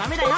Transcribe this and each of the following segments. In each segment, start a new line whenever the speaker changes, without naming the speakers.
ダメだよ。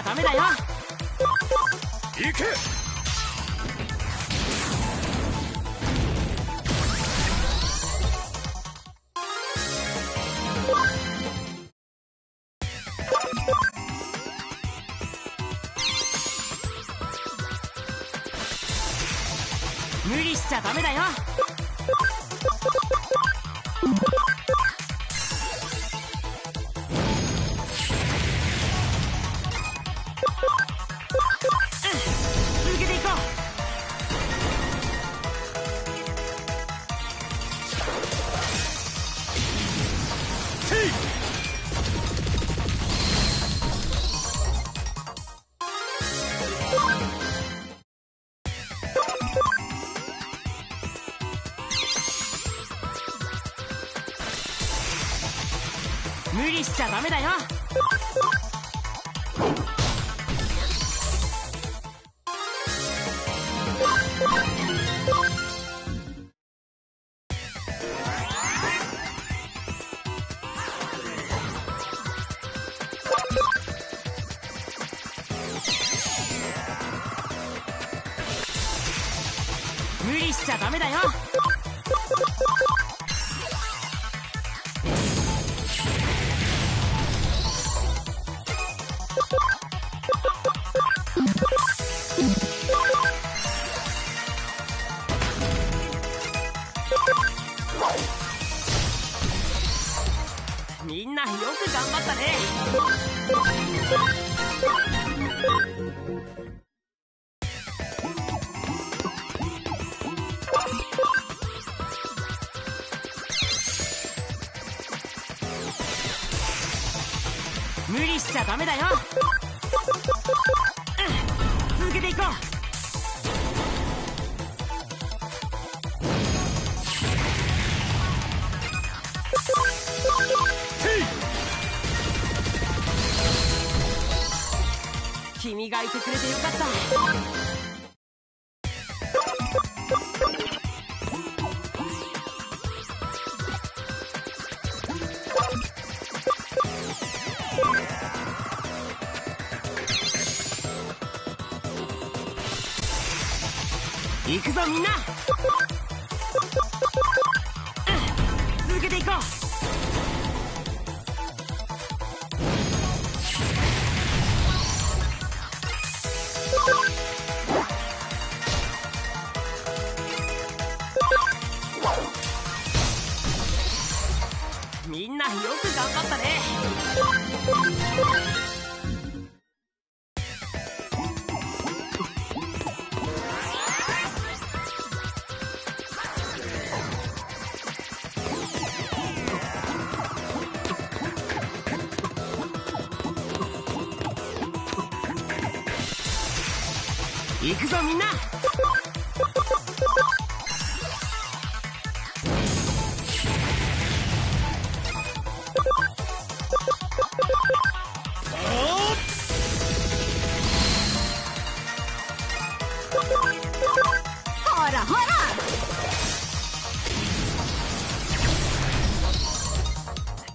ゃダメだよ。
行け。
しちゃダメだよ。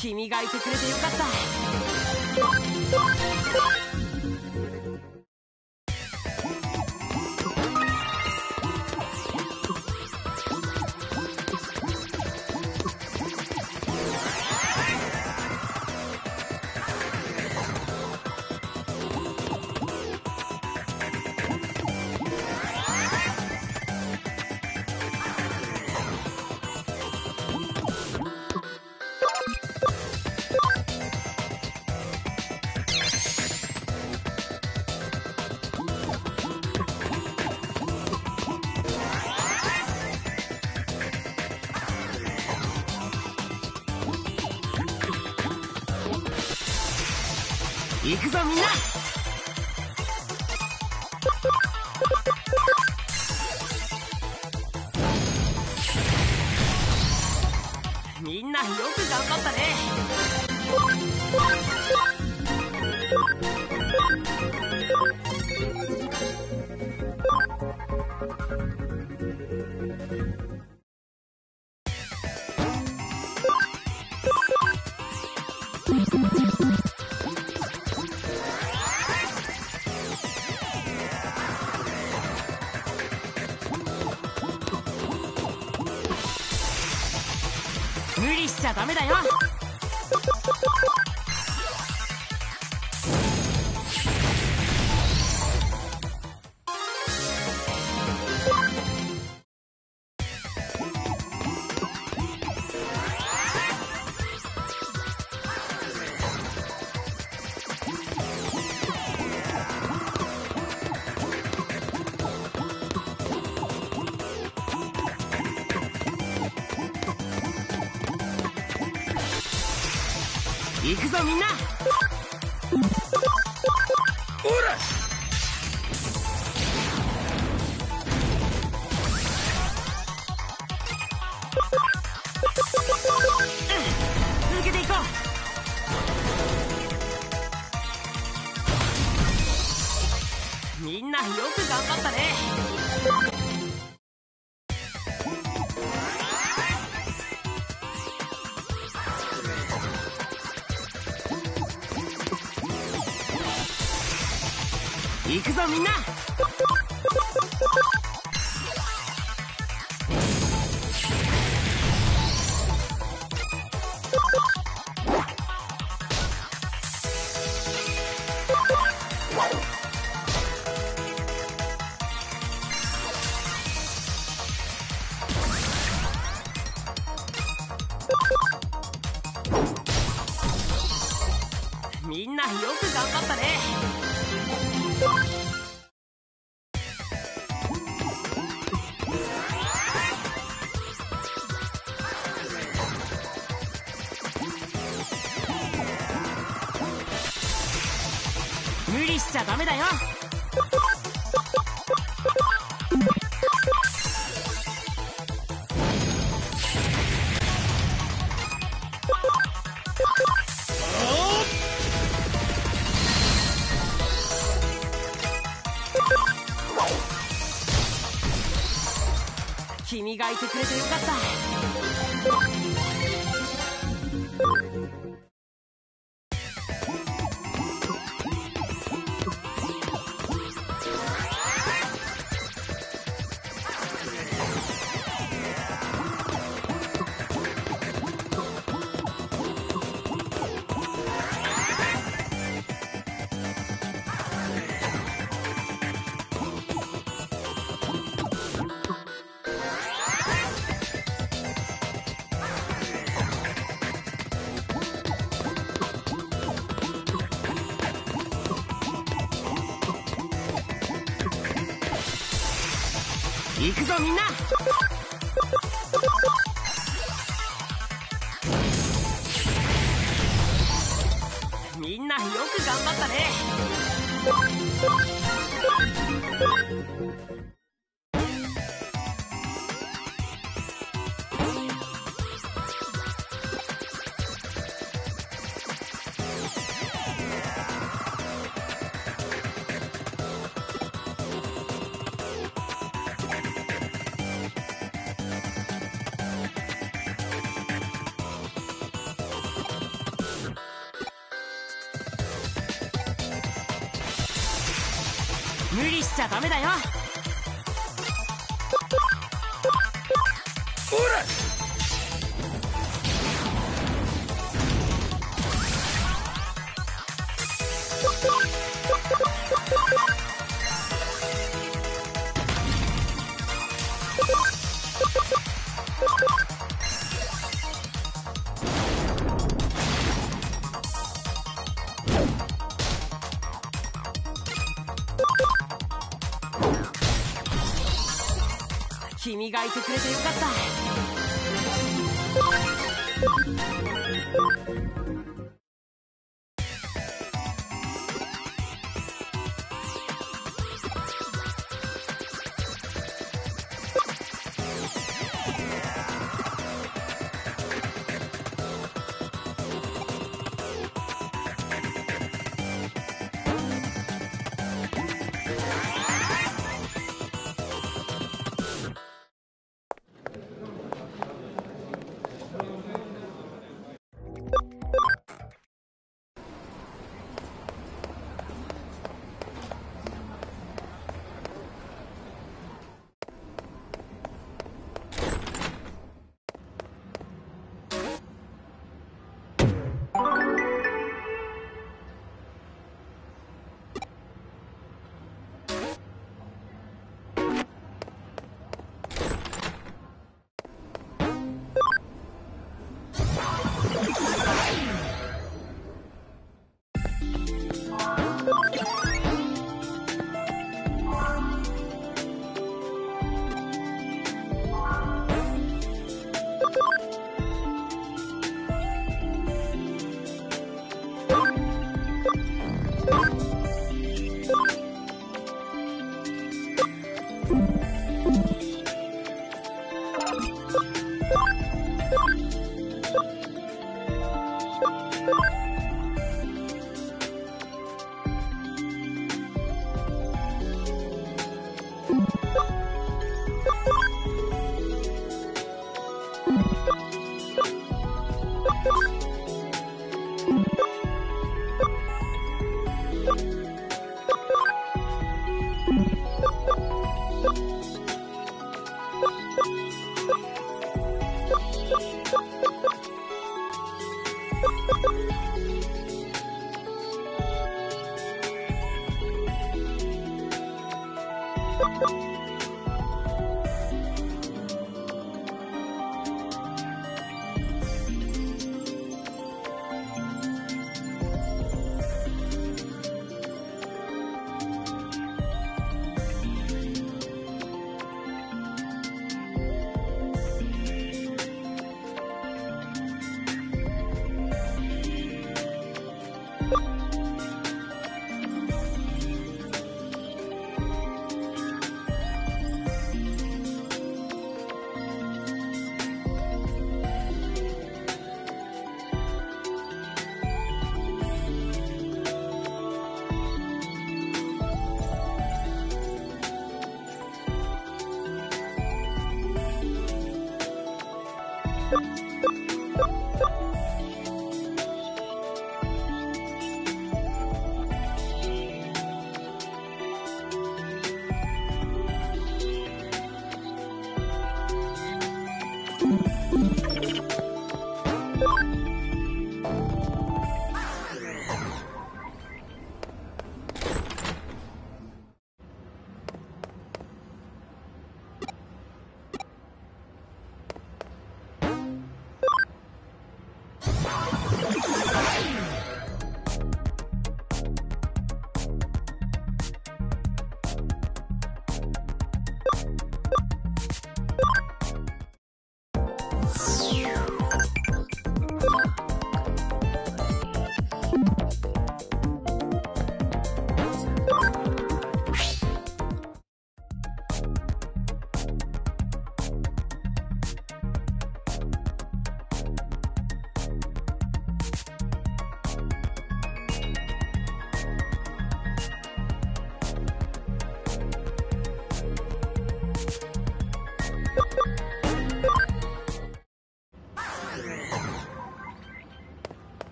君がいてくれてよかった。よく頑張ったね。行くぞみんないてくれてよかった。みんなゃダメだよ。君がいてくれてよかった「